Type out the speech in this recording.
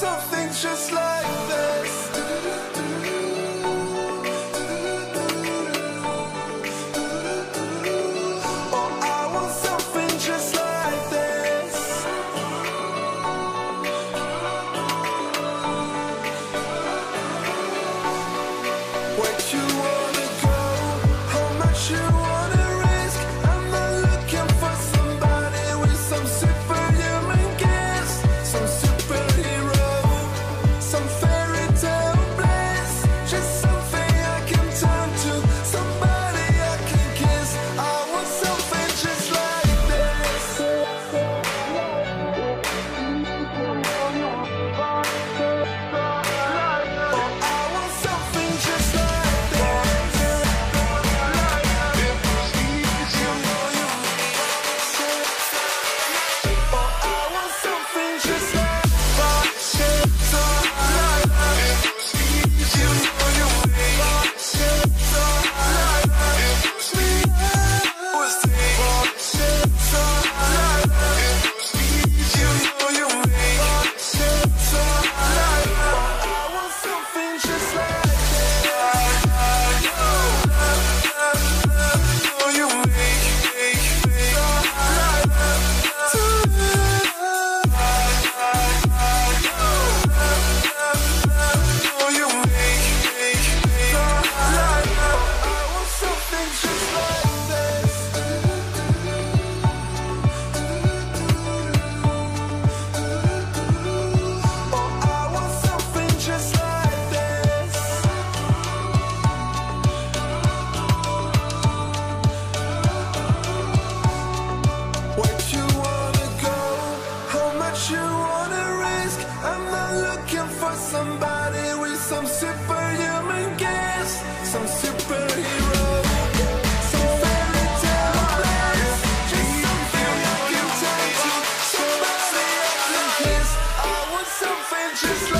something just like this. Oh, I want something just like this. Where you wanna go? How much you? just like